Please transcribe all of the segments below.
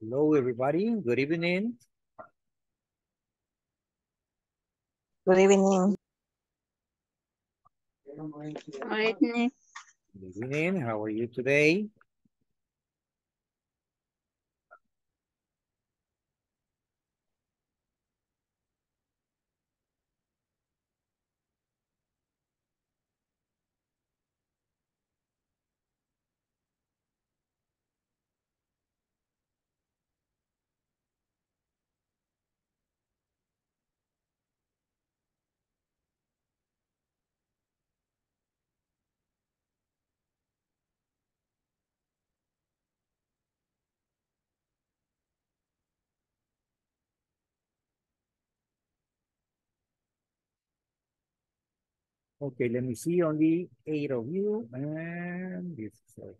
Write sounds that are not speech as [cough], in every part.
Hello, everybody. Good evening. Good evening. Good evening. Good evening. How are you today? Okay, let me see only eight of you. And this is our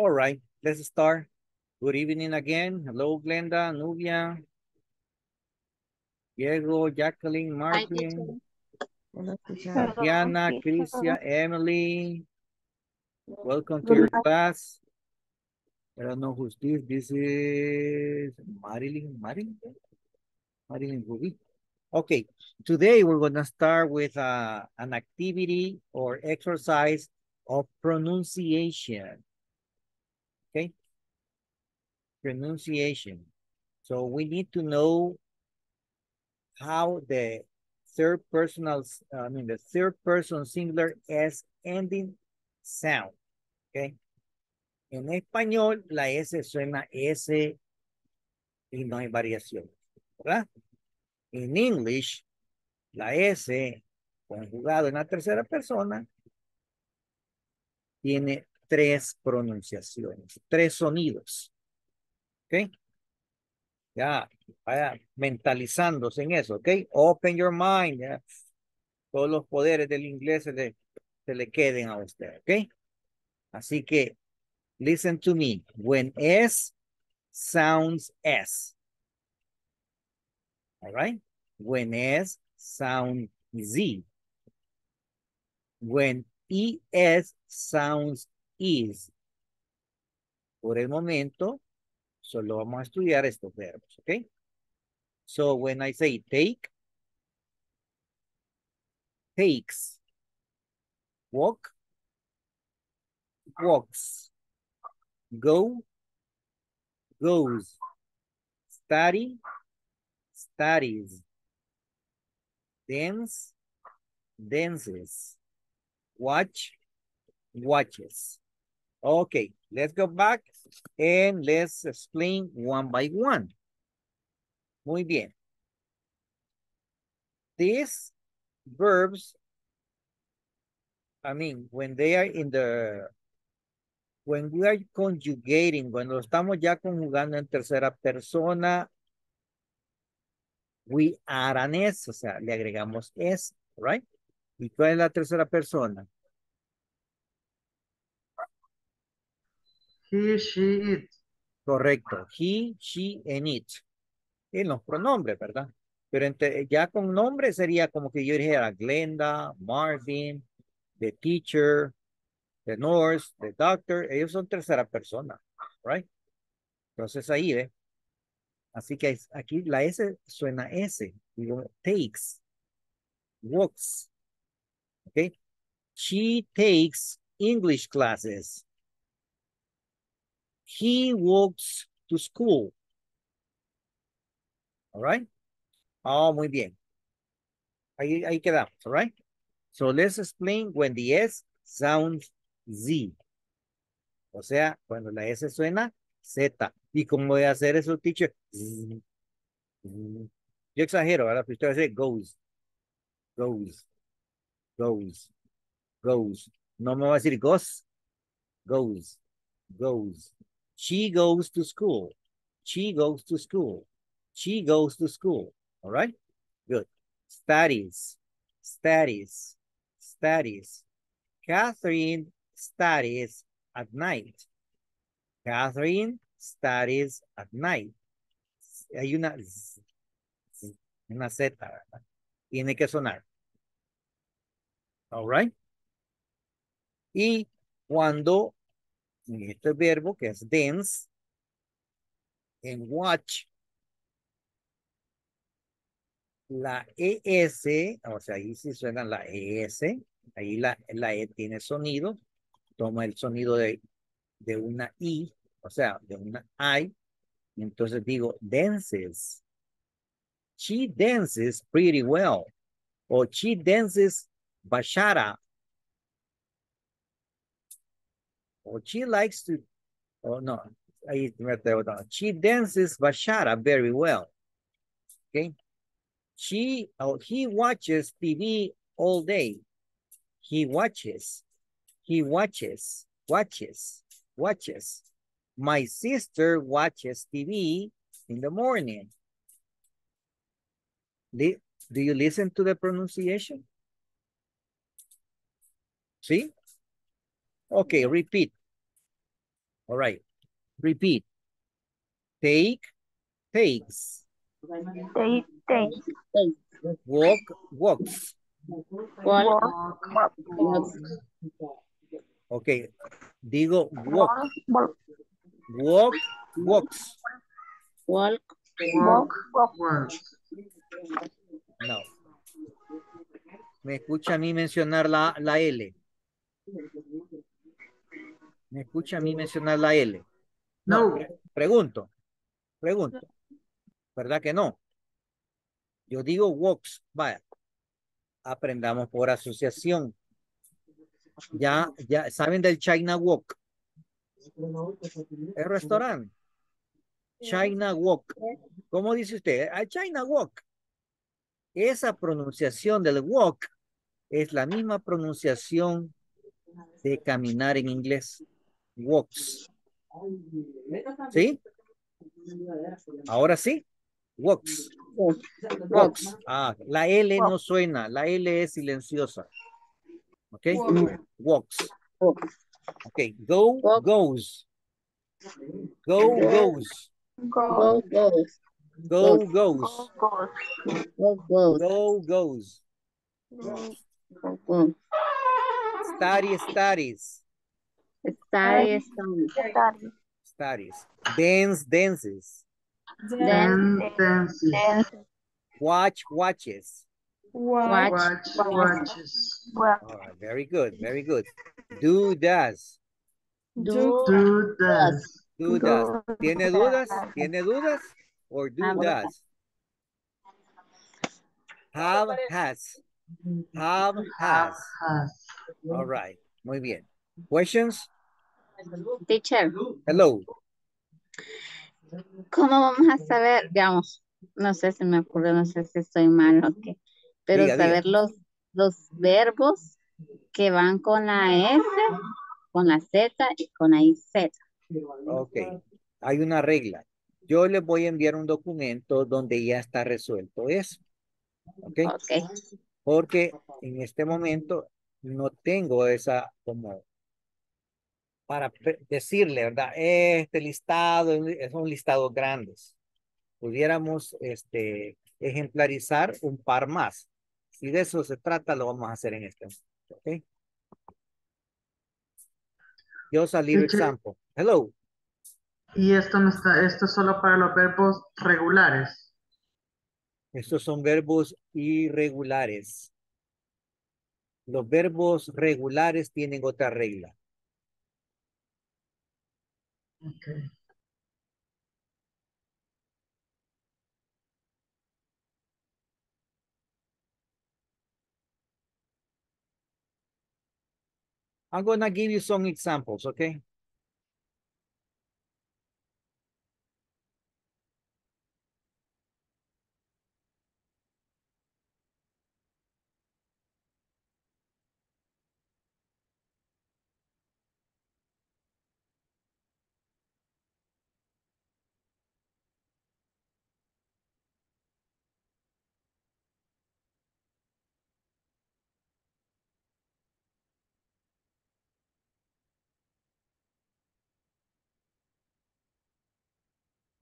All right, let's start. Good evening again. Hello, Glenda, Nubia, Diego, Jacqueline, Hi, Martin, teacher. Tatiana, Crisia, Emily. Welcome to your class. I don't know who's this. This is Marilyn. Marilyn? Marilyn Ruby. Okay, today we're going to start with uh, an activity or exercise of pronunciation. Okay? Pronunciation. So we need to know how the third personal, I mean, the third person singular S ending sound. Okay? En español, la S suena S y no hay variación, ¿verdad? En English, la S conjugado en la tercera persona tiene tres pronunciaciones, tres sonidos. ¿Ok? Ya, vaya mentalizándose en eso, ¿ok? Open your mind, ya. Todos los poderes del inglés se le, se le queden a usted, ¿ok? Así que, listen to me. When S sounds S. All right? When S sounds Z. When ES sounds is. Por el momento, solo vamos a estudiar estos verbos, ¿ok? So when I say take, takes, walk, walks, go, goes, study, studies, dance, dances, watch, watches. Okay, let's go back and let's explain one by one. Muy bien. These verbs, I mean, when they are in the, when we are conjugating, cuando estamos ya conjugando en tercera persona, we add an S, o sea, le agregamos S, right? ¿Y cuál es la tercera persona? He, she, it. Correcto. He, she, and it. En los pronombres, ¿verdad? Pero ya con nombre sería como que yo dijera Glenda, Marvin, the teacher, the nurse, the doctor. Ellos son tercera persona, right? Entonces ahí, ¿ve? Así que aquí la S suena S. Digo, takes. walks. Okay. She takes English classes. He walks to school. All right. Oh, muy bien. Ahí, ahí quedamos, all right? So let's explain when the S sounds Z. O sea, cuando la S suena Z. ¿Y cómo voy a hacer eso, teacher? Zzz. Yo exagero, ¿verdad? Pero usted va a decir goes, goes, goes, goes. No me va a decir goes, goes, goes. She goes to school. She goes to school. She goes to school. All right? Good. Studies, studies, studies. Catherine studies at night. Catherine studies at night. Hay una Z, una Z. Tiene que sonar. All right? Y cuando en este verbo que es dance, en watch, la ES, o sea, ahí sí suena la ES, ahí la, la E tiene sonido, toma el sonido de, de una I, o sea, de una I, entonces digo, dances. She dances pretty well. O she dances bachata. Or she likes to, oh no, ahí me atrevo, no. She dances bachata very well. Okay. She or he watches TV all day. He watches. He watches. Watches. Watches. My sister watches TV in the morning. Do you listen to the pronunciation? See? Okay, repeat. All right. Repeat. Take, takes. Take, take, Walk, walks. walk, walk, Okay. Digo walk, walk, walk, walks. Walk, walk, walk. No. Me escucha a mí mencionar la, la L. Me escucha a mí mencionar la L. No. pre- pregunto. Pregunto. ¿Verdad que no? Yo digo walks. Vaya. Aprendamos por asociación. Ya, ya, ¿saben del China Walk? El restaurante. China Walk. ¿Cómo dice usted? A China Walk. Esa pronunciación del walk es la misma pronunciación de caminar en inglés. Walks. ¿Sí? Ahora sí. Walks. Walks. Ah, la L no suena. La L es silenciosa. ¿Ok? Walks. Ok. Go, goes. Go, goes. Go, go, goes, Go, go, goes. go, go, goes, Go, goes. go, go, go. Study, studies. Study, study. study, Studies. Dance, dances. Dance, dances. Watch, watches. watch, Watch, watches. walk, All right, very good, very good. Do, does. do, Do, does. Do, does. do, ¿Tiene dudas? ¿Tiene dudas? Or do, bueno. does? Have, has. Have, has. Has. All right, muy bien. Questions? teacher. Hello. ¿Cómo vamos a saber, digamos, no sé si me ocurre, no sé si estoy mal o qué, pero Diga, diga. saber los, los verbos que van con la S, con la Z y con la IZ. Ok, hay una regla. Yo les voy a enviar un documento donde ya está resuelto eso. Ok, Ok, porque en este momento no tengo esa como para decirle, ¿verdad? Este listado es un listado grandes. Pudiéramos este, ejemplarizar un par más. Si de eso se trata, lo vamos a hacer en este momento. ¿Ok? Yo salí Teacher. example. Hello. Y esto no está, esto es solo para los verbos regulares. Estos son verbos irregulares. Los verbos regulares tienen otra regla. Okay. I'm gonna give you some examples, okay?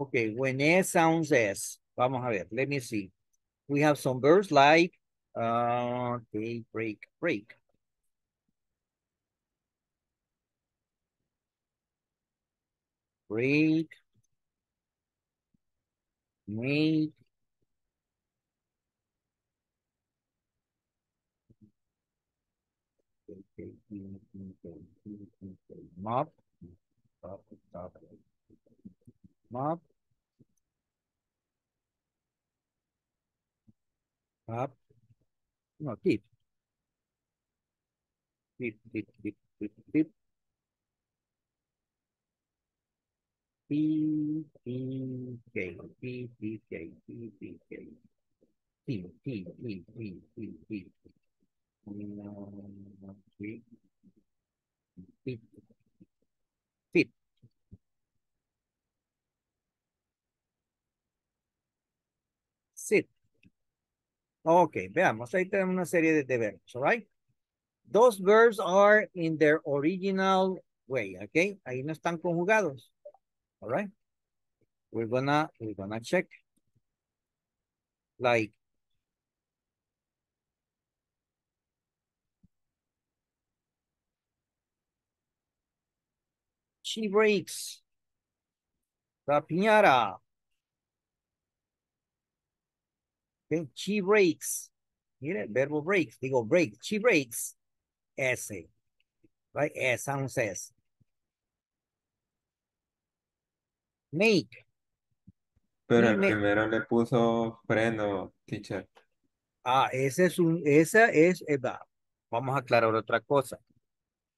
Okay, when S sounds S. Vamos a ver, let me see. We have some verbs like, uh, take, break, break. Break. Make. Mop. Mop. Up. No, tip. Tip, tip, tip, tip, tip. P, P, K, P, P, K, P, P, K. T, T, T, T, T, T. Um, T. Ok, veamos, ahí tenemos una serie de, de verbos, all right? Those verbs are in their original way, okay? Ahí no están conjugados, all right? We're gonna, we're gonna check. Like, she breaks. La piñata. Okay, she breaks. Mire, verbo breaks. Digo break. She breaks. S. Right? S sounds S. Make. Pero el Me- primero le puso freno, teacher. Ah, ese es un, esa es, eh, va. Vamos a aclarar otra cosa.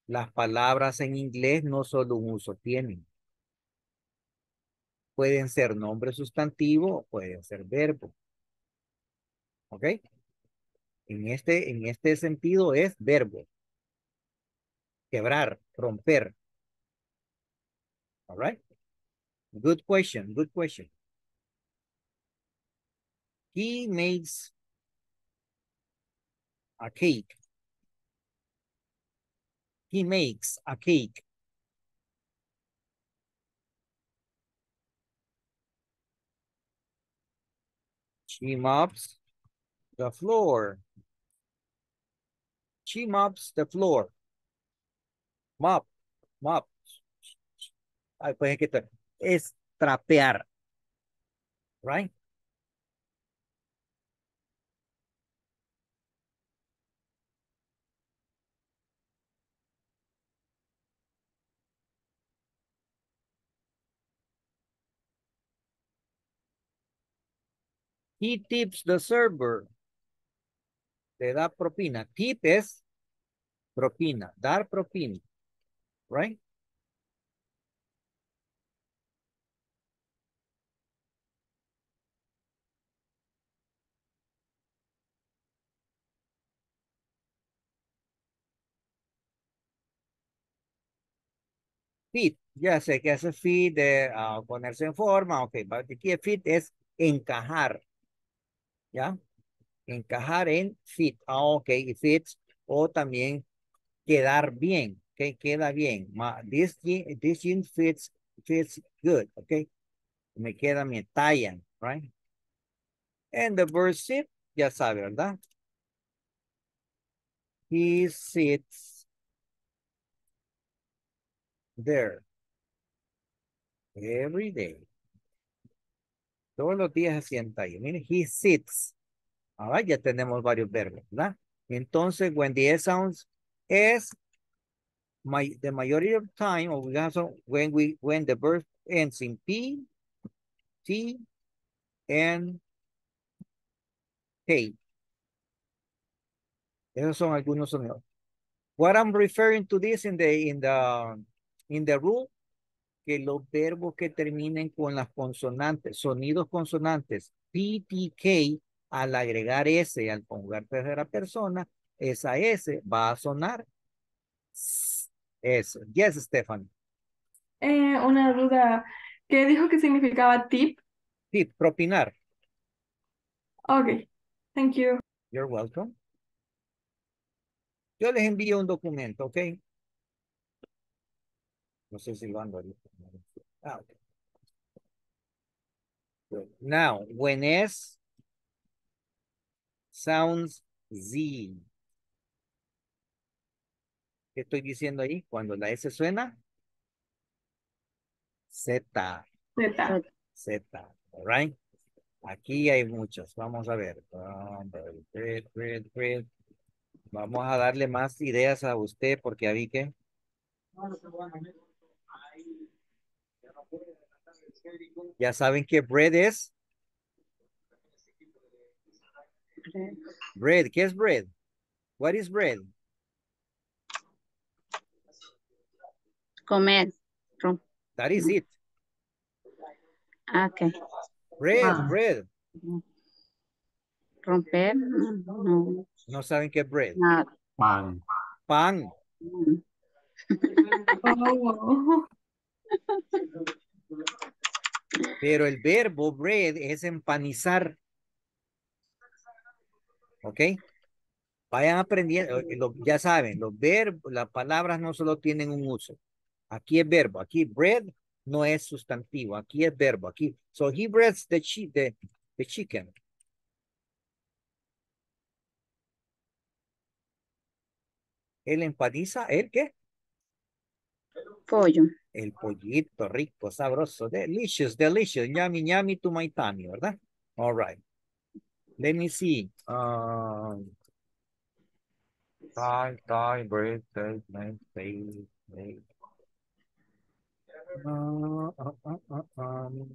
Las palabras en inglés no solo un uso tienen. Pueden ser nombre sustantivo pueden ser verbo. ¿Ok? En este, en este sentido es verbo. Quebrar, romper. All right? Good question, good question. He makes a cake. He makes a cake. She mops the floor. She mops the floor. Mop, mop. Ay, pues es que es trapear. Right? He tips the server. Le da propina. Tip es propina, dar propina. Right? Fit, ya sé que hace fit de ah, ponerse en forma, ok, pero aquí fit es encajar, ¿ya? Encajar en fit, ah, ok, fits, o también quedar bien, que queda bien. Ma, this, jean, this jean fits, fits good, ok, me queda, me tallan, right? And the verb sit, ya sabe, ¿verdad? He sits there every day. Todos los días se sienta ahí. Miren, he sits. Ahora ya tenemos varios verbos, ¿verdad? Entonces, when the S sounds S, my, the majority of time, or we have some, when we, when the verb ends in P, T, and K. Esos son algunos sonidos. What I'm referring to this in the, in the, in the rule, que los verbos que terminen con las consonantes, sonidos consonantes, P, T, K, al agregar S, al conjugar tercera persona, esa S va a sonar S. Yes, Stefan. Eh, una duda. ¿Qué dijo que significaba tip? Tip, propinar. Ok, thank you. You're welcome. Yo les envío un documento, ¿ok? No sé si lo ando ahorita. Ah, ok. Good. Now, when S sounds Z. ¿Qué estoy diciendo ahí? Cuando la S suena. Z. Z. Z. All right. Aquí hay muchos. Vamos a ver. Vamos a darle más ideas a usted porque ya vi que. Ya saben que bread es. Bread. ¿Qué es bread? What is bread? Comer. That is it. ah, Ok. Bread, Ah. bread. Romper. No. No saben qué es bread. Pan. Pan. Mm. [laughs] Oh. Pero el verbo bread es empanizar. ¿Ok? Vayan aprendiendo. eh, lo- ya saben, los verbos, las palabras no solo tienen un uso. Aquí es verbo. Aquí bread no es sustantivo. Aquí es verbo. Aquí. So he breads the, chi the, the chicken. Él empaniza, ¿el qué? Pollo. El pollito rico, sabroso, delicious, delicious, yummy, yummy to my tummy, ¿verdad? All right. Let me see. Um, Thai, Thai, bread, Thai, Thai, Thai, Thai. Uh, uh, uh, uh, um,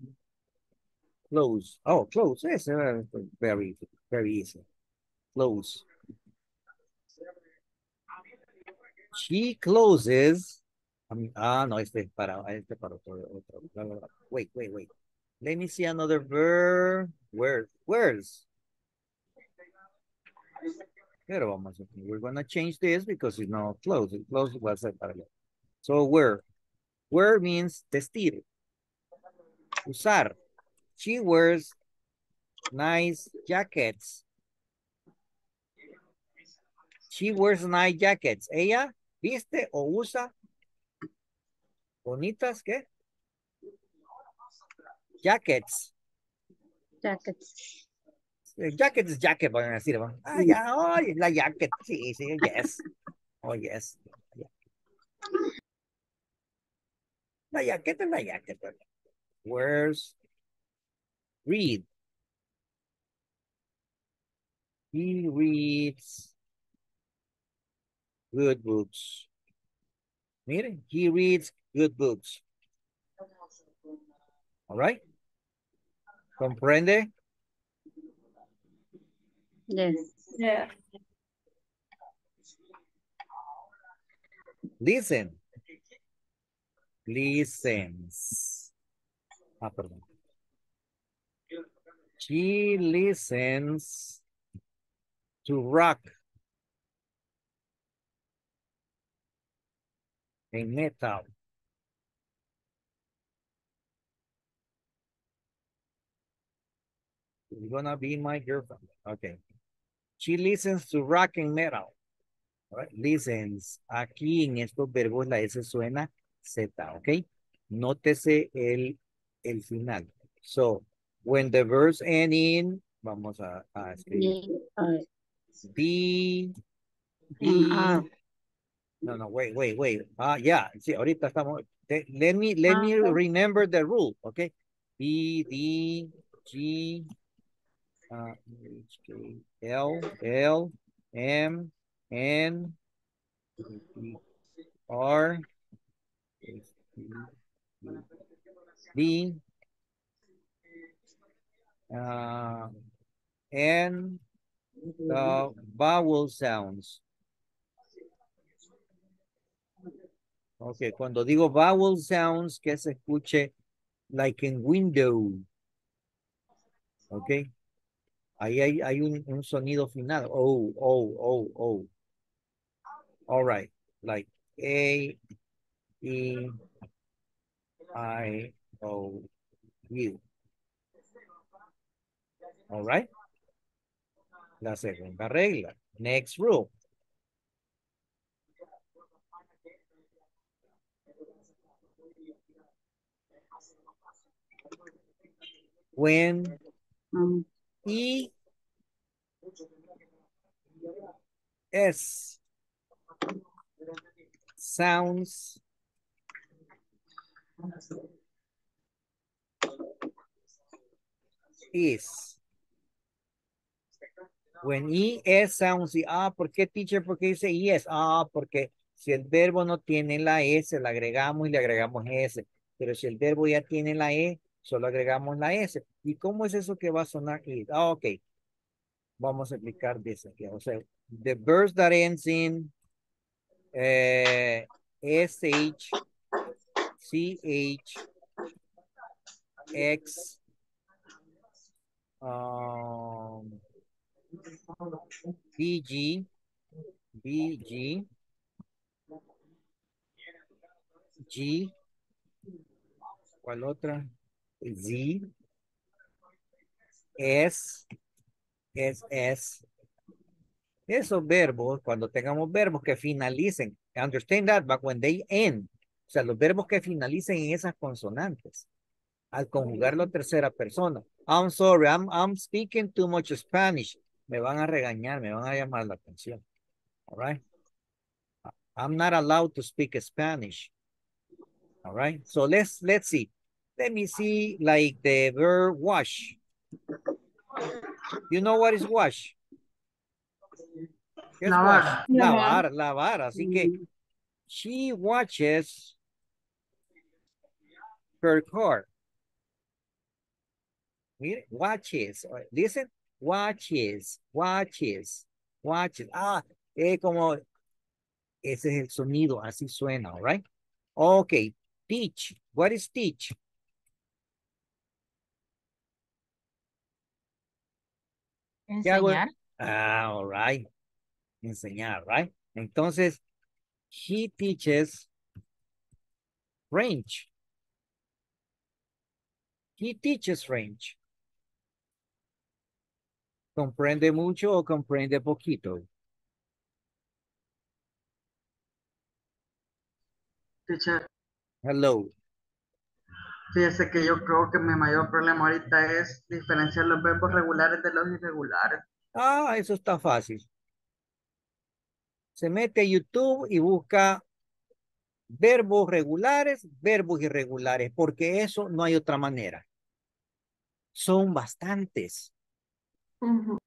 close. Oh, close. Yes, uh, very, very easy. Close. She closes. Mean, ah, no, este es para, este es para otro, otro. Wait, wait, wait. Let me see another verb. Where, where's? Pero vamos a, we're gonna change this because it's not close. It close was a. So where? Where means vestir. Usar. She wears nice jackets. She wears nice jackets. Ella viste o usa bonitas, ¿qué? Jackets. Jackets. Jacket es jacket, van a decir. ¿va? Ah, ya, ay, la jacket. Sí, sí, yes. Oh, yes. La jacket es la jacket. Where's read? He reads good books. Miren, he reads good books. All right? ¿Comprende? Yes. Yeah. Listen. Listens. Ah, perdón. She listens to rock. And metal. You're gonna be my girlfriend. Okay. She listens to rock and metal. Right, Listens. Aquí en estos verbos la S suena Z, ¿ok? Nótese el, el final. So, when the verbs end in, vamos a, a escribir. B, B, no, no, wait, wait, wait. Ah, yeah, sí, ahorita estamos. Let me, let me Ah, ok. remember the rule, okay? B, D, G, uh, H, K, L, L, M N R B uh, and the vowel sounds. Ok, cuando digo vowel sounds, que se escuche like in window. Ok. Ahí hay, hay un, un sonido final. Oh, oh, oh, oh. All right. Like A, E, I, O, U. All right. La segunda regla. Next rule. When Mm, E S sounds is. When ES sounds the ah, ¿por qué teacher? Porque dice ES. Ah, porque si el verbo no tiene la S, la agregamos y le agregamos S. Pero si el verbo ya tiene la E, solo agregamos la S. ¿Y cómo es eso que va a sonar? Ah, ok. Vamos a explicar eso aquí. O sea, the verbs that ends in eh, SH, CH, X, um, ¿cuál otra? Z, S, SS. Esos verbos, cuando tengamos verbos que finalicen, understand that, but when they end, o sea, los verbos que finalicen en esas consonantes, al conjugarlo a tercera persona. I'm sorry, I'm, I'm speaking too much Spanish. Me van a regañar, me van a llamar la atención. All right? I'm not allowed to speak Spanish. All right? So let's, let's see. Let me see like the verb wash. You know what is wash? ¿Qué es Lavar. wash? Lavar, lavar. Así que she watches her car. Mire, watches. Listen, watches, watches, watches. Ah, es como, ese es el sonido, así suena, all right? Okay, teach. What is teach? ¿Qué hago? Enseñar. Ah, all right. Enseñar, right? Entonces, he teaches French. He teaches French. ¿Comprende mucho o comprende poquito? Teacher, Hello. Fíjese que yo creo que mi mayor problema ahorita es diferenciar los verbos regulares de los irregulares. Ah, eso está fácil. Se mete a YouTube y busca verbos regulares, verbos irregulares, porque eso no hay otra manera. Son bastantes, Ujú.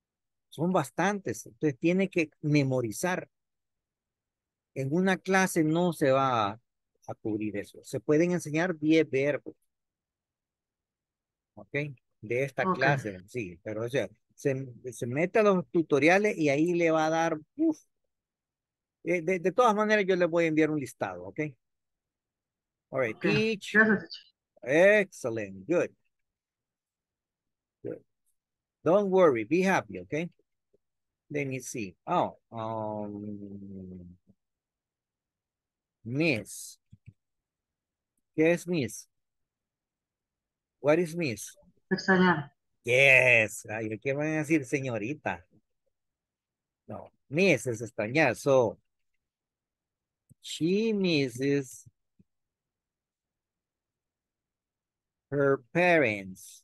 son bastantes. Entonces tiene que memorizar. En una clase no se va a, a cubrir eso. Se pueden enseñar 10 verbos. ¿Ok? De esta clase, sí, pero o sea, se, se mete a los tutoriales y ahí le va a dar, uf. Eh, De, de todas maneras, yo le voy a enviar un listado, ¿ok? All right, teach. Excellent, good. Good. Don't worry, be happy, okay? Let me see. Oh, um, Miss. ¿Qué es Miss? What is Miss? Extrañar. Yes. ¿qué van a decir, señorita? No, Miss es extrañar. So, she misses her parents.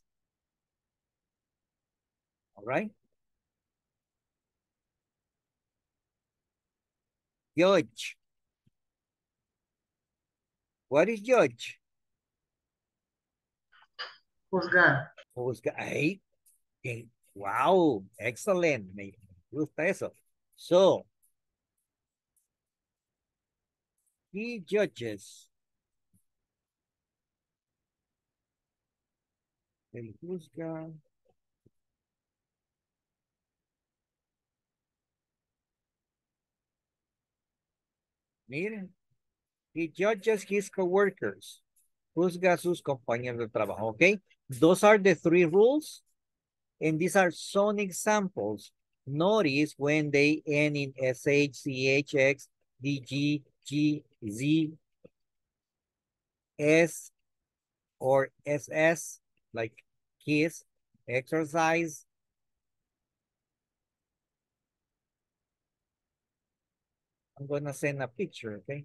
All right. Judge. What is judge? Juzgar. Juzga- ay, eh, wow, excelente, me gusta eso. So, he judges. Él juzga. Miren, he judges his coworkers. Juzga a sus compañeros de trabajo, okay? Those are the three rules. And these are some examples. Notice when they end in SH, CH, X, DG, G, Z, S, or SS, like kiss, exercise. I'm gonna send a picture, okay?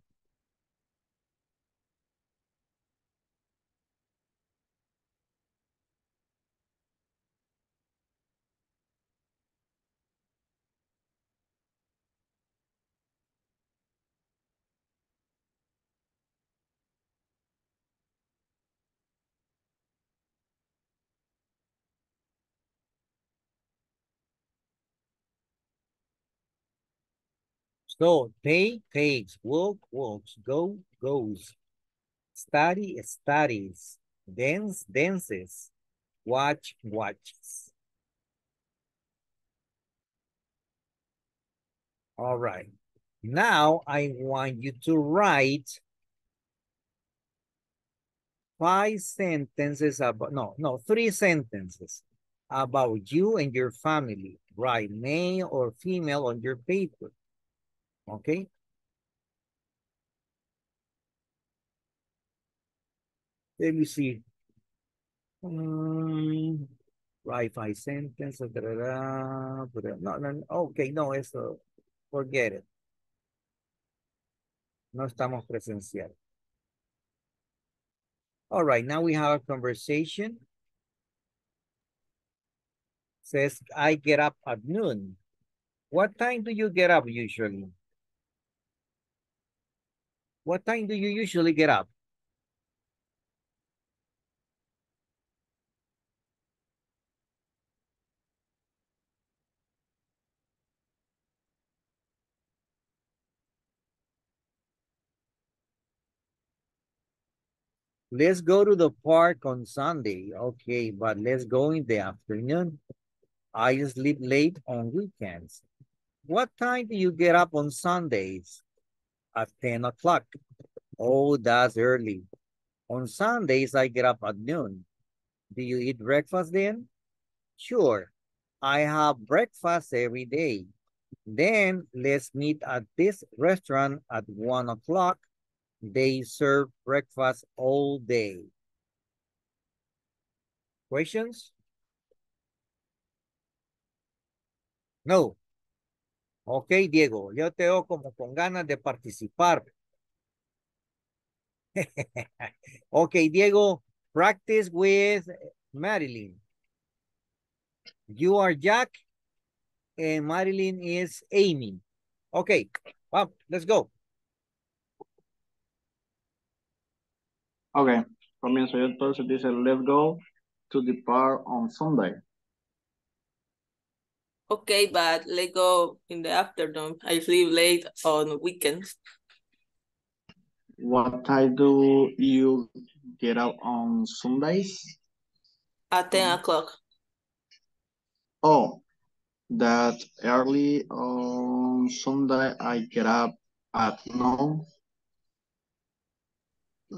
So pay, pays, walk, walks, go, goes, study, studies, dance, dances, watch, watches. All right. Now I want you to write five sentences about, no, no, three sentences about you and your family. Write male or female on your paper. Okay. Let me see. Um, write five sentences. da, da, da, da, da. No, no, okay, no, eso, forget it. No estamos presencial. All right, now we have a conversation. Says, I get up at noon. What time do you get up usually? What time do you usually get up? Let's go to the park on Sunday. Okay, but let's go in the afternoon. I sleep late on weekends. What time do you get up on Sundays? At 10 o'clock. Oh, that's early. On Sundays, I get up at noon. Do you eat breakfast then? Sure. I have breakfast every day. Then let's meet at this restaurant at 1 o'clock. They serve breakfast all day. Questions? No. Ok, Diego, yo te veo como con ganas de participar. [laughs] ok, Diego, practice with Marilyn. You are Jack and Marilyn is Amy. Okay, well, let's go. Ok, comienzo yo entonces, dice, let's go to the park on Sunday. Okay, but let's go in the afternoon. I sleep late on weekends. What time do you get up on Sundays? At 10 um, o'clock. Oh, that early on Sunday I get up at noon.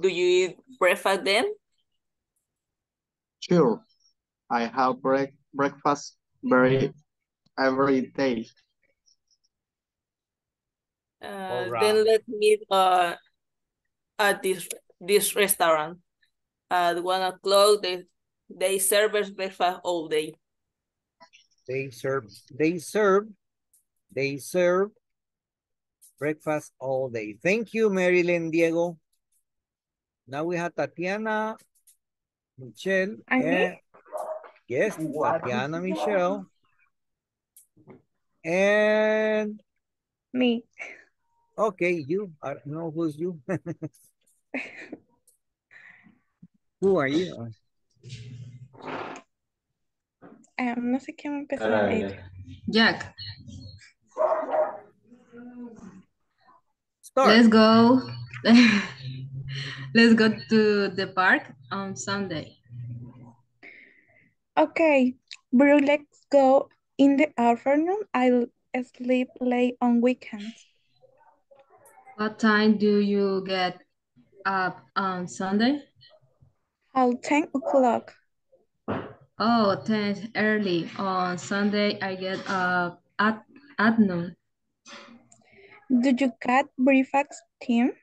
Do you eat breakfast then? Sure, I have break breakfast very every day. Uh, Alright. then let's meet uh, at this this restaurant. At one o'clock, they they serve breakfast all day. They serve, they serve, they serve breakfast all day. Thank you, Marilyn Diego. Now we have Tatiana, Michelle, I me? and yes, Tatiana, Michelle, and Me. okay, you. I don't know who's you. [laughs] Who are you? Em, no sé quién empezó a leer. Jack, Start. let's go. [laughs] let's go to the park on Sunday. Okay, but let's go in the afternoon. I'll sleep late on weekends. What time do you get up on Sunday? I'll 10 o'clock. Oh, 10 early. On Sunday, I get up at, at noon. Do you get breakfast, Tim?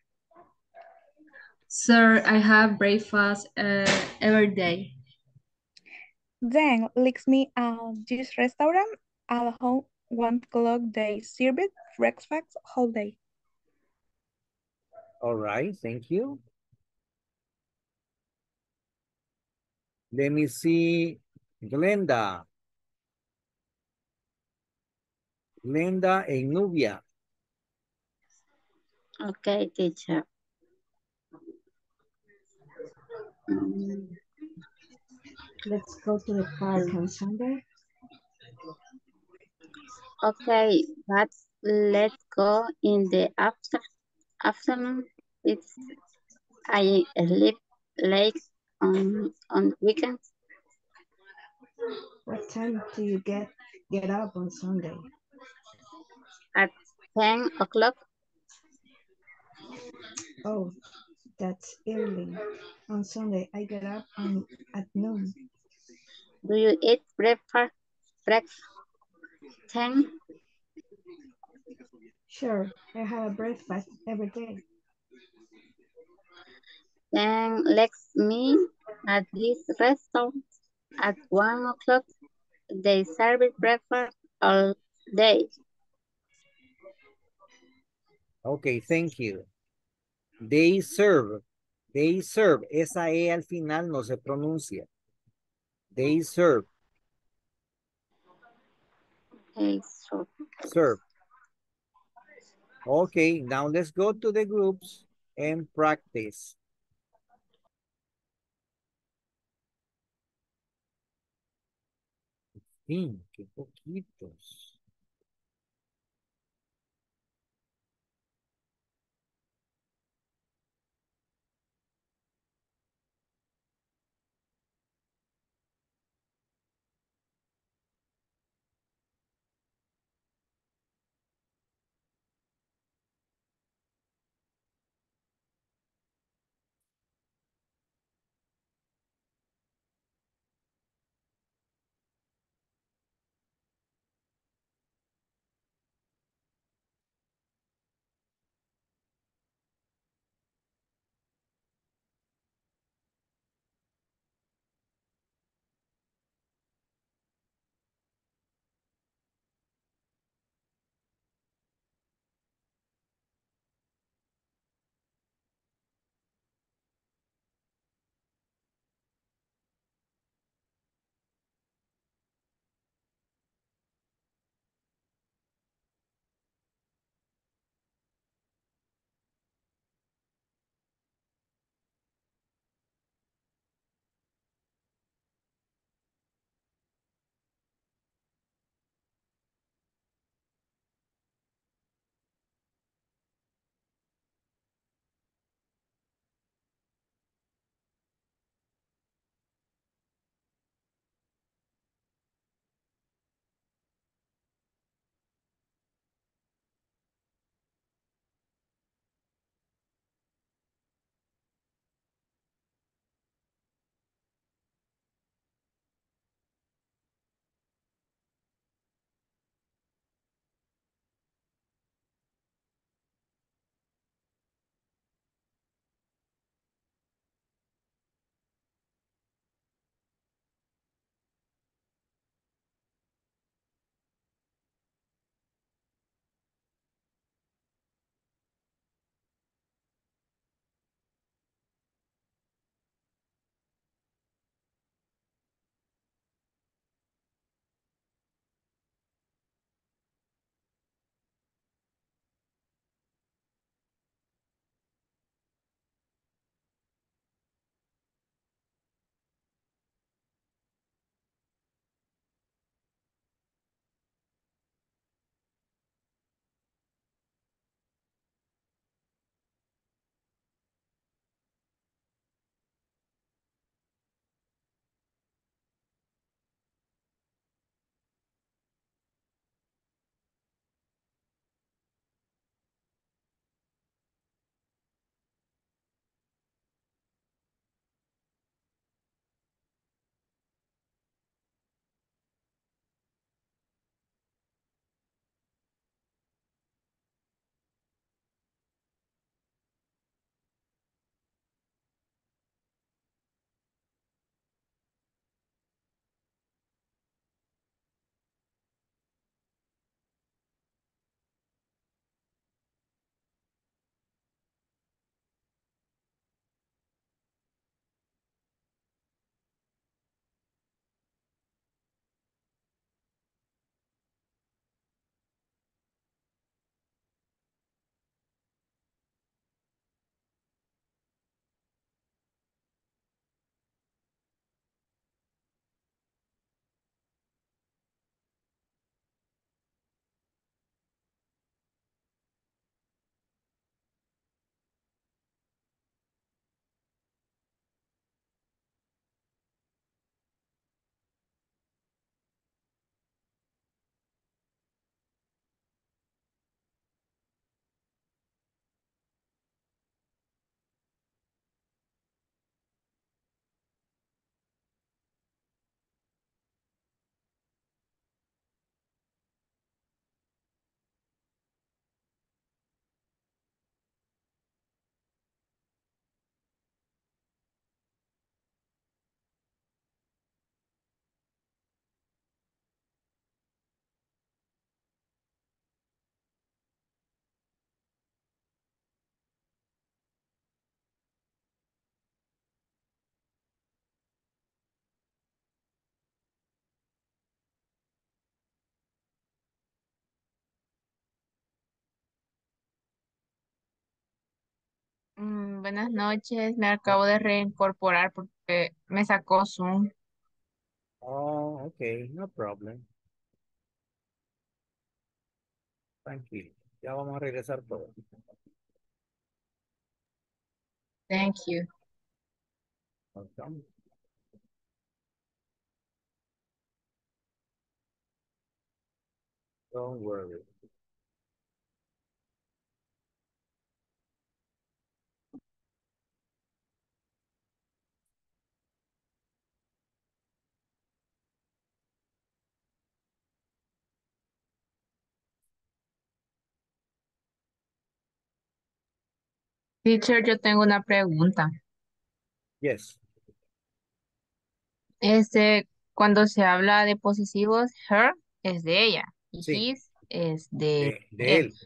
Sir, I have breakfast uh, every day. Then let's meet at this restaurant at home one o'clock. They serve breakfast all day. All right, thank you. Let me see, Glenda. Glenda and Nubia. Okay, teacher. Mm, Let's go to the park on Sunday. Okay, but let's go in the after afternoon. It's I sleep late on on weekends. What time do you get get up on Sunday? At ten o'clock, Oh, that's early. On Sunday, I get up on, at noon. do you eat breakfast? Breakfast ten. Sure, I have a breakfast every day. Then let's meet at this restaurant at one o'clock. They serve breakfast all day. Okay, thank you. They serve, they serve. Esa E al final no se pronuncia. They serve, so serve. Okay, now let's go to the groups and practice. Fin, qué poquitos. Buenas noches, me acabo de reincorporar porque me sacó Zoom. Oh, okay, no problem. Tranquilo, ya vamos a regresar todos. Thank you. Welcome. Don't worry. Teacher, yo tengo una pregunta. Yes, Este, cuando se habla de posesivos, her es de ella y Sí. his es de, de, de él. él.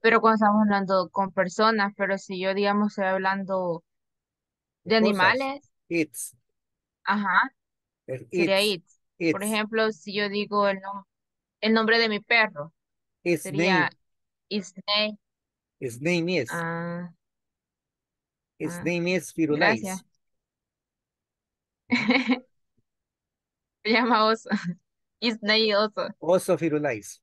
Pero cuando estamos hablando con personas, pero si yo, digamos, estoy hablando de Cosas. animales, It's. ajá, Es sería it's. it. Por It's. ejemplo, si yo digo el, nom- el nombre de mi perro, Its sería name. its name. Its name is. Its ah, name is Firulais. gracias. [laughs] Se llama oso. [laughs] Its name oso. Oso Firulais.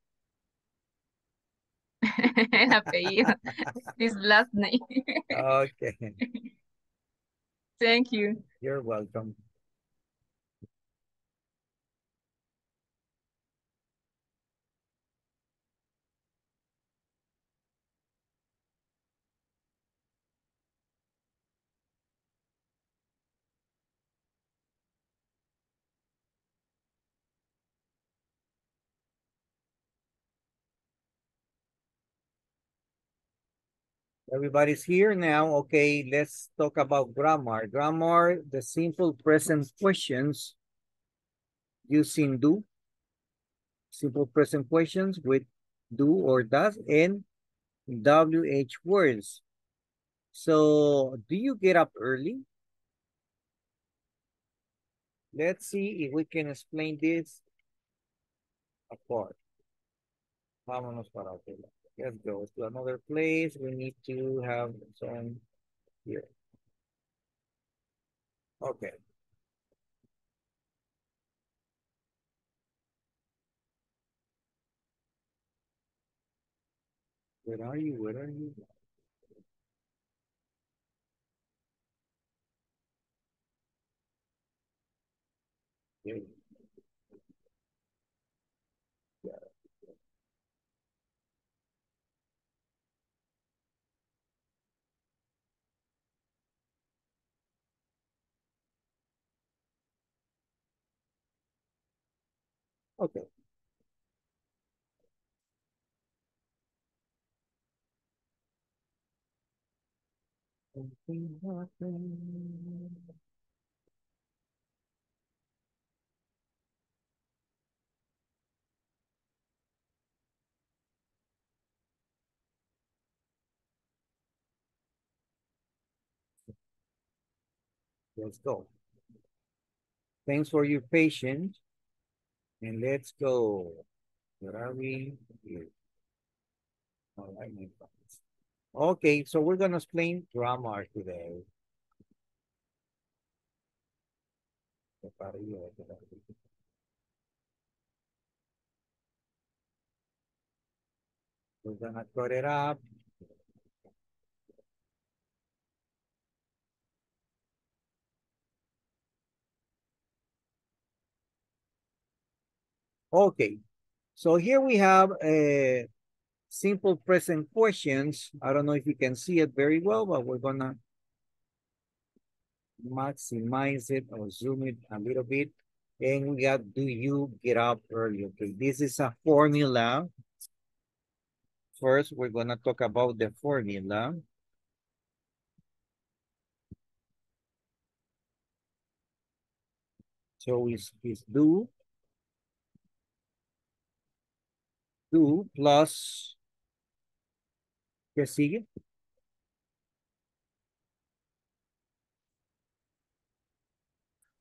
[laughs] El apellido. His last name. Okay, Thank you. you're welcome. Everybody's here now. Okay, let's talk about grammar. Grammar, the simple present questions using do. Simple present questions with do or does and WH words. So, do you get up early? Let's see if we can explain this apart. Vámonos para otro lado. Let's go to another place. We need to have some here. Okay. Where are you? Where are you? Okay. Okay. Let's go. Thanks for your patience. And let's go. Where are we? All right, my friends. Okay, so we're gonna explain grammar today. We're gonna cut it up. Okay, so here we have a simple present questions. I don't know if you can see it very well, but we're gonna maximize it or zoom it a little bit. And we got, do you get up early? Okay, this is a formula. First, we're gonna talk about the formula. So it's, it's do. Do plus. ¿Qué sigue?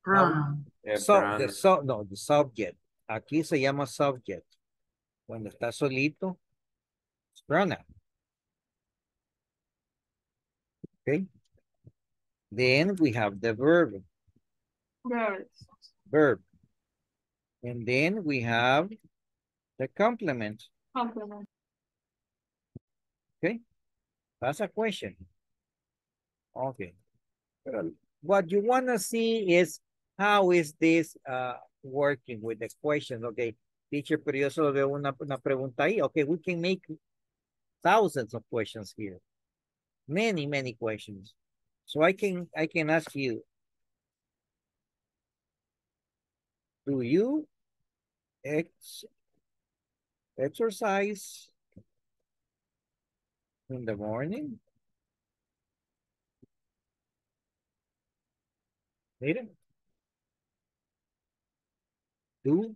Pronoun. Eh, So, the pronoun. so, no, the subject. Aquí se llama subject. Cuando está solito, es pronoun. Okay. Then we have the verb, Birds. verb. And then we have the complement. Complement. Okay. That's a question. Okay. What you want to see is how is this uh, working with the questions. Okay, teacher, pero yo solo veo una, una pregunta ahí. Okay, we can make thousands of questions here. Many, many questions. So I can, I can ask you, do you ex exercise in the morning? Mira. Do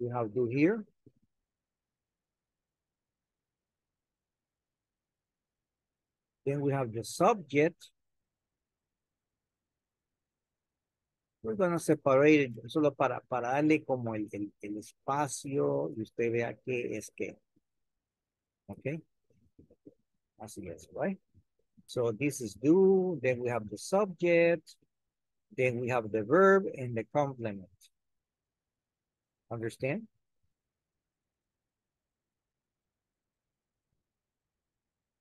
we have do here. Then we have the subject. We're gonna separate it solo para, para darle como el, el, el espacio y usted vea qué es qué. Okay. Así es, right? So this is do, then we have the subject, then we have the verb and the complement. Understand?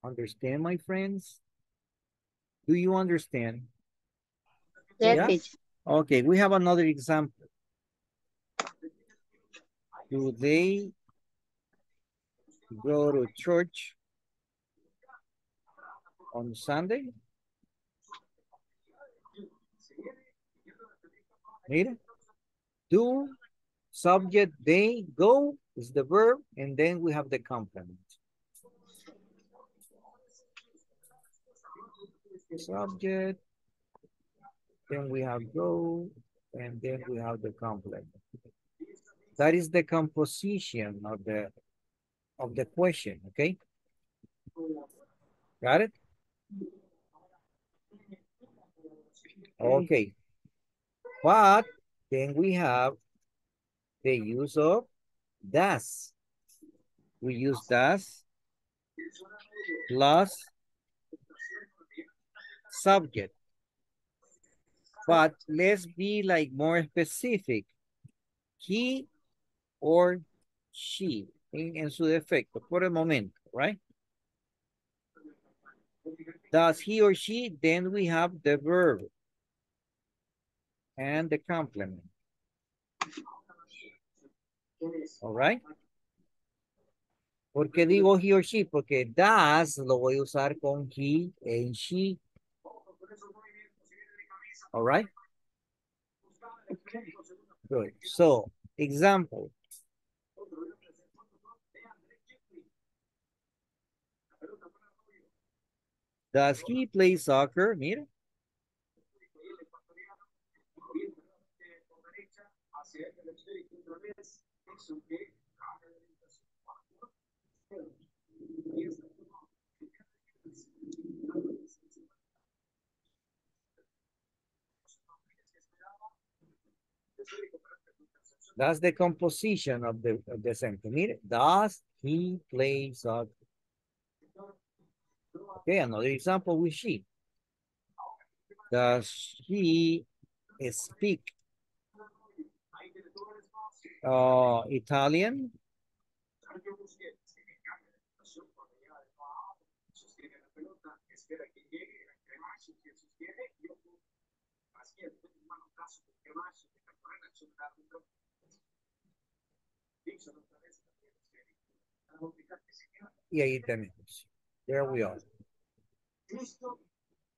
Understand, my friends? Do you understand? Yes, Yeah? Okay, we have another example. Do they go to church on Sunday? Mira, do subject they go is the verb, and then we have the complement. Subject, then we have go, and then we have the complement. That is the composition of the of the question, okay? Got it? Okay. But then we have the use of does. We use does plus subject. But let's be like more specific. He or she en, en su defecto por el momento, right? Does he or she, then we have the verb and the complement. All right? ¿Por qué digo he or she? Porque does lo voy a usar con he and she. All right? Good. So, example. Does he play soccer? Mira. That's the composition of the, of the sentence. Does he play soccer? Okay, another example with she. Does she speak uh, Italian? Y ahí tenemos. There we are.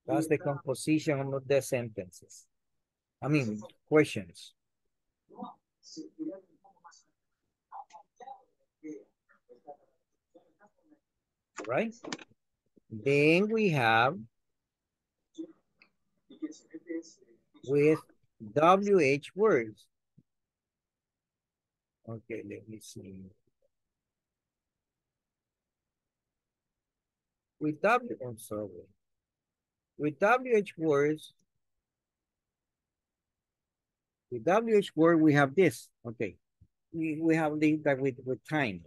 That's the composition of the sentences. I mean, questions. Right? Then we have with WH words. Okay, let me see. With W, I'm sorry. With WH words, with WH word, we have this. Okay. we, we have the, that with, with time.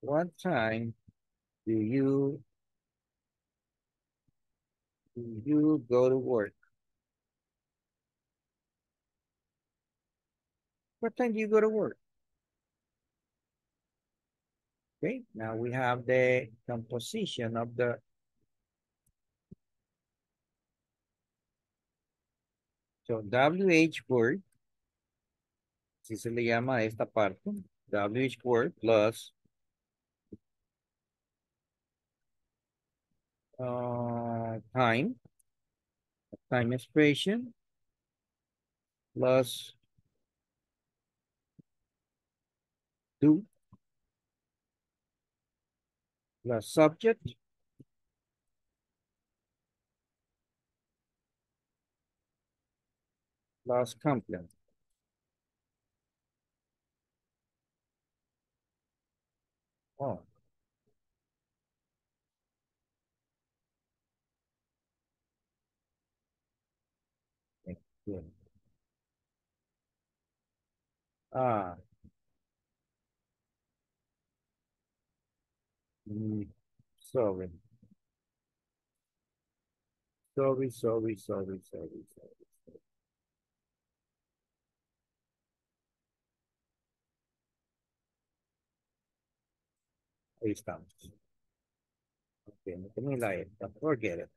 What time do you do you go to work? What time do you go to work? Okay, now we have the composition of the So WH word, si se le llama esta parte, WH word plus uh, time, time expression plus do subject plus complement. Oh. Bien. Ah. Mm, sorry. Sorry, sorry, sorry, sorry, sorry. Ahí estamos. Okay, no tengo la forget it.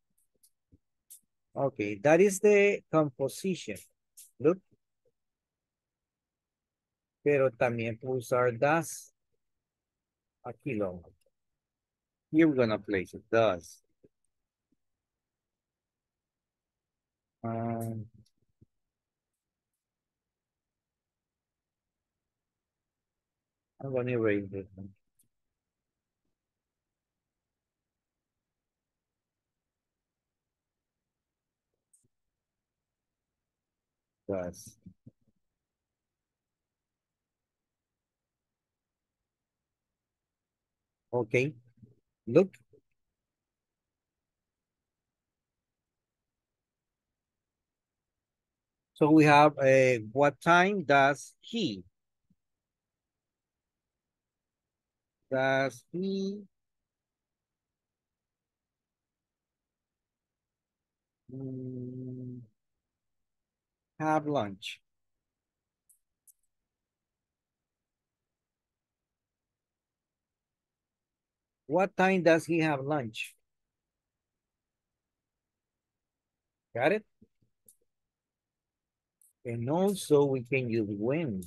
Okay, that is the composition. Look. Pero también puedo usar does. Aquí lo. Here we're gonna place it, does. Um, I'm gonna erase this one. Does. Okay, look. So we have a what time does he? Does he? have lunch? What time does he have lunch? Got it? And also we can use when.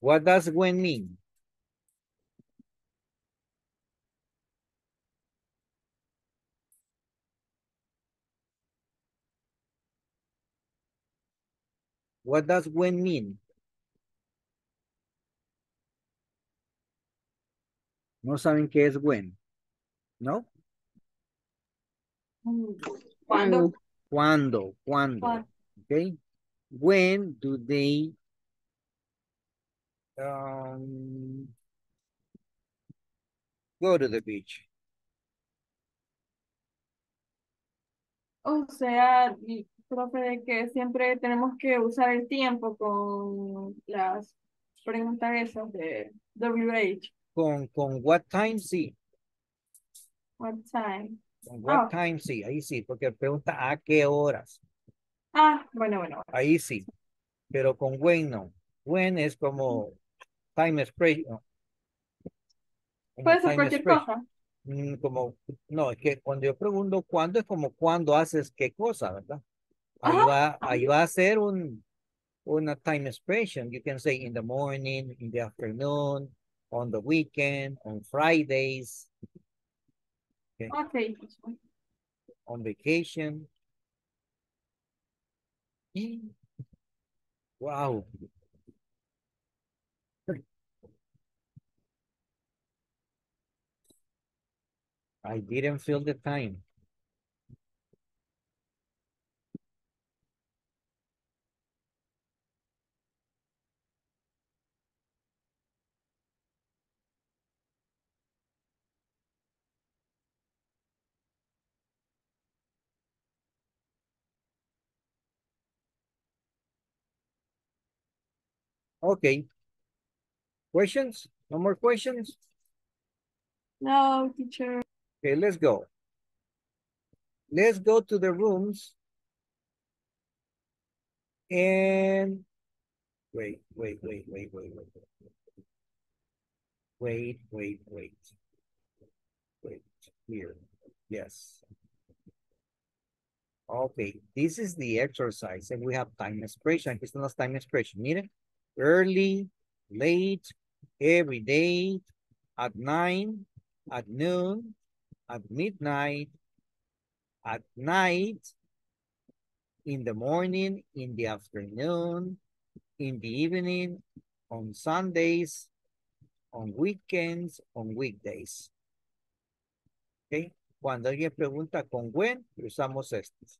What does when mean? What does when mean? No saben qué es when. ¿No? ¿Cuándo? ¿Cuándo? Cuándo. Okay. When do they um, go to the beach? O sea, profe, de que siempre tenemos que usar el tiempo con las preguntas esas de WH. Con, con what time sí. What time? Con what Ah. time sí. Ahí sí, porque pregunta a qué horas. Ah, bueno, bueno. Ahí sí. Pero con when no. When es como time expression. Puede ser cualquier cosa. Mm, como, no, es que cuando yo pregunto cuándo es como cuándo haces qué cosa, ¿verdad? Ahí Ajá. va, ahí va a ser un, una time expression. You can say in the morning, in the afternoon, on the weekend, on Fridays, Ok. on vacation. Wow. I didn't feel the time. Okay. Questions? No more questions? No, teacher. Okay, let's go. Let's go to the rooms. And wait, wait, wait, wait, wait, wait. Wait, wait, wait. Wait, here. Yes. Okay, this is the exercise and we have time expression. Están las time expression. Miren, early, late, every day, at nine, at noon, at midnight, at night, in the morning, in the afternoon, in the evening, on Sundays, on weekends, on weekdays. Okay. Cuando alguien pregunta con when, usamos estos.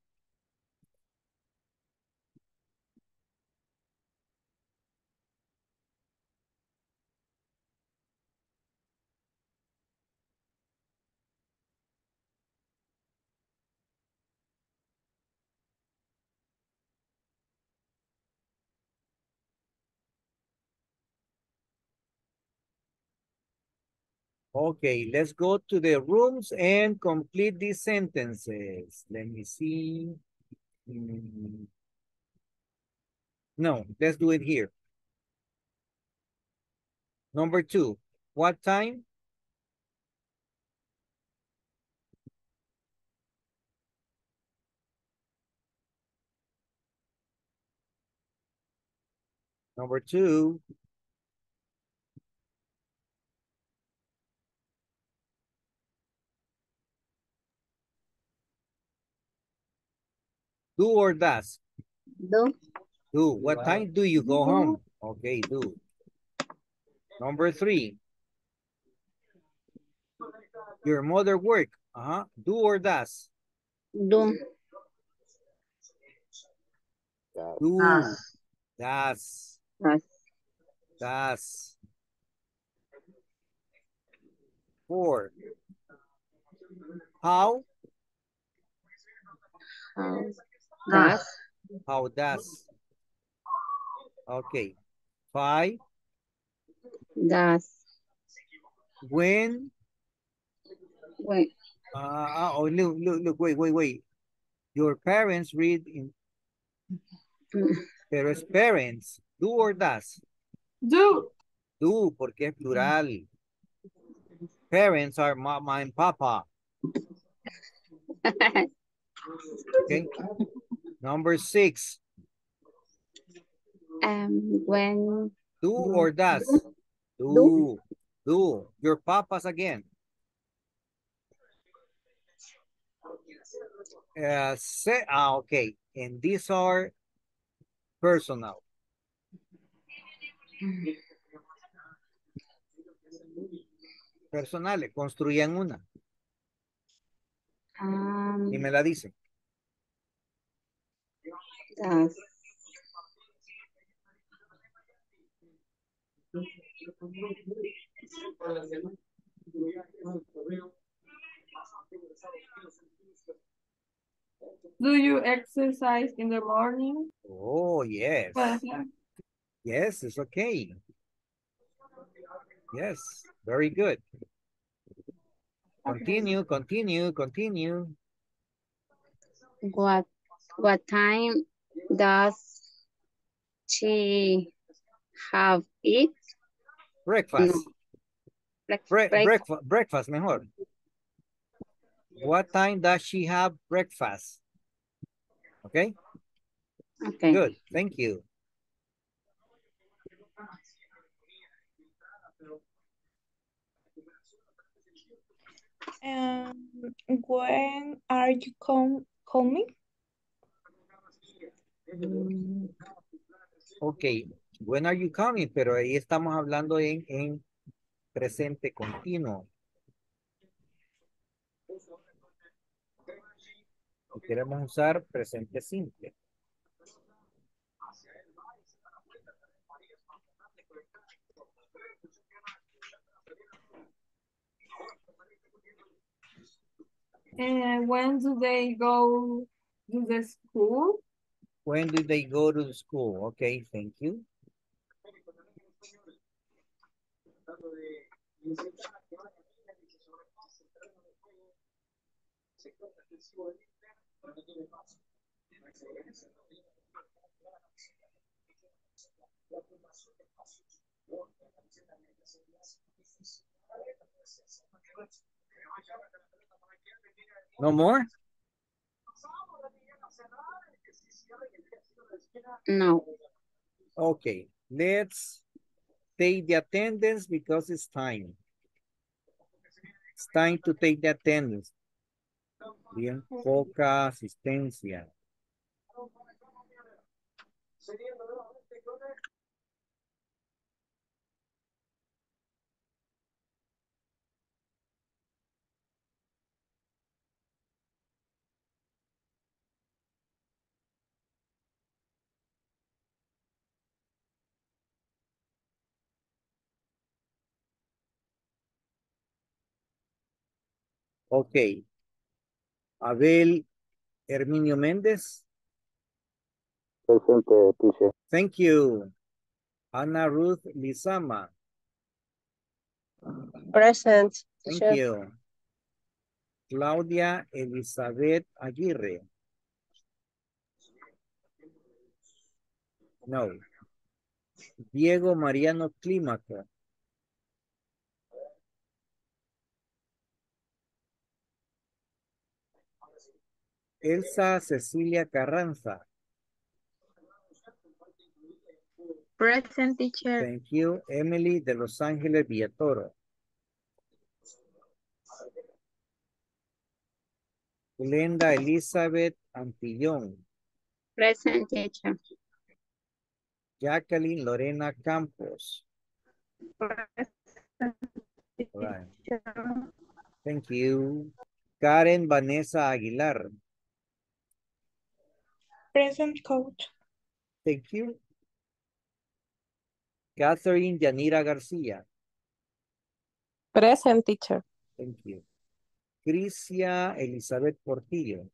Okay, let's go to the rooms and complete these sentences. Let me see. Mm. No, let's do it here. Number two, what time? Number two, do or does? Do. Do. What time do you go home? Okay, do. Number three. Your mother work. Uh-huh. Do or does? Do. Do. Does. Does. Does. Does. Four. How? How Does. does. How does? Okay. Five. Does. When? When. Uh, uh, oh, look, look, look, wait, wait, wait. Your parents read in, [laughs] pero es parents. Do or does? Do. Do, porque es plural. Parents are mama and papa. [laughs] Okay. Number six. um, when. Do or does? Do. Do. Do. Your papas again. Uh, say, ah, okay. And these are personal. Personales, construyan una Um, y me la dicen. Does. Do you exercise in the morning? Oh, yes. Puede ser. Yes, it's okay. Yes, very good. Continue, continue, continue. What what time does she have it? Breakfast. Break- Bre- breakfast, breakfast, mejor. What time does she have breakfast? Okay, Okay. good, thank you. Um, when are you com coming? Ok, when are you coming? Pero ahí estamos hablando en, en presente continuo. Y queremos usar presente simple. And when do they go to the school? When do they go to school? Okay, thank you. No more? No. Okay, let's take the attendance because it's time. It's time to take the attendance. Bien, poca asistencia. Ok. Abel Herminio Méndez. Presente, teacher. Thank you. Ana Ruth Lizama. Present, Thank you. Claudia Elizabeth Aguirre. No. Diego Mariano Clímaco. Elsa Cecilia Carranza. Present teacher. Thank you. Emily de Los Ángeles Villatoro. Glenda Elizabeth Antillón. Present teacher. Jacqueline Lorena Campos. Right. Thank you. Karen Vanessa Aguilar. Present coach. Thank you. Catherine Yanira Garcia. Present, teacher. Thank you. Crisia Elizabeth Portillo.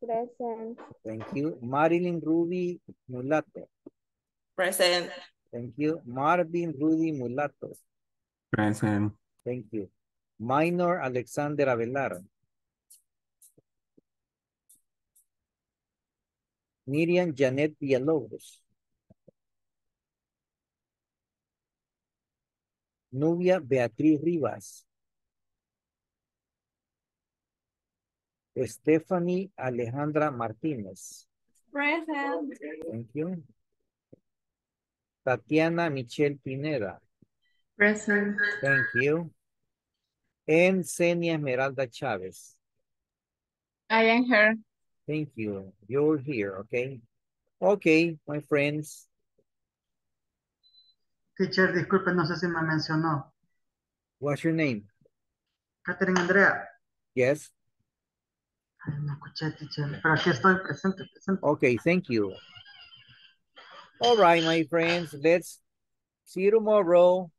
Present. Thank you. Marilyn Ruby Mulato. Present. Thank you. Marvin Rudy Mulato. Present. Thank you. Minor Alexander Avelar. Miriam Janet Villalobos. Nubia Beatriz Rivas. Stephanie Alejandra Martínez. Present. Thank you. Tatiana Michelle Pineda. Present. Thank you. And Senia Esmeralda Chávez. I am here. Thank you. You're here, okay? Okay, my friends. Teacher, disculpe, no sé si me mencionó. What's your name? Catherine Andrea. Yes. Ay, no escuché, teacher. Pero aquí estoy presente, presente. Okay, thank you. All right, my friends, let's see you tomorrow.